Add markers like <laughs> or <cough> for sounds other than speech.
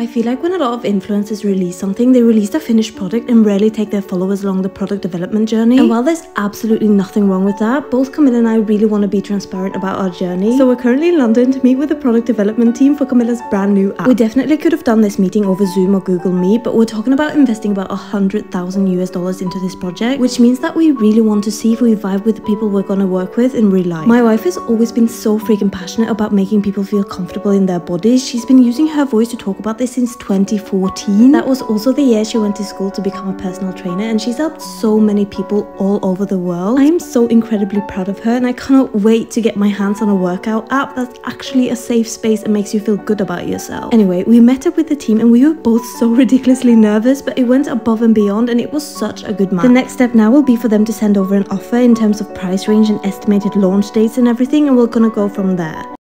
I feel like when a lot of influencers release something, they release the finished product and rarely take their followers along the product development journey. And while there's absolutely nothing wrong with that, both Camilla and I really want to be transparent about our journey. So we're currently in London to meet with the product development team for Camilla's brand new app. We definitely could have done this meeting over Zoom or Google Meet, but we're talking about investing about a hundred thousand US dollars into this project, which means that we really want to see if we vibe with the people we're gonna work with in real life. My wife has always been so freaking passionate about making people feel comfortable in their bodies. She's been using her voice to talk about this since 2014. That was also the year she went to school to become a personal trainer and she's helped so many people all over the world. I am so incredibly proud of her and I cannot wait to get my hands on a workout app that's actually a safe space and makes you feel good about yourself. Anyway, we met up with the team and we were both so <laughs> ridiculously nervous but it went above and beyond and it was such a good match. The next step now will be for them to send over an offer in terms of price range and estimated launch dates and everything and we're gonna go from there.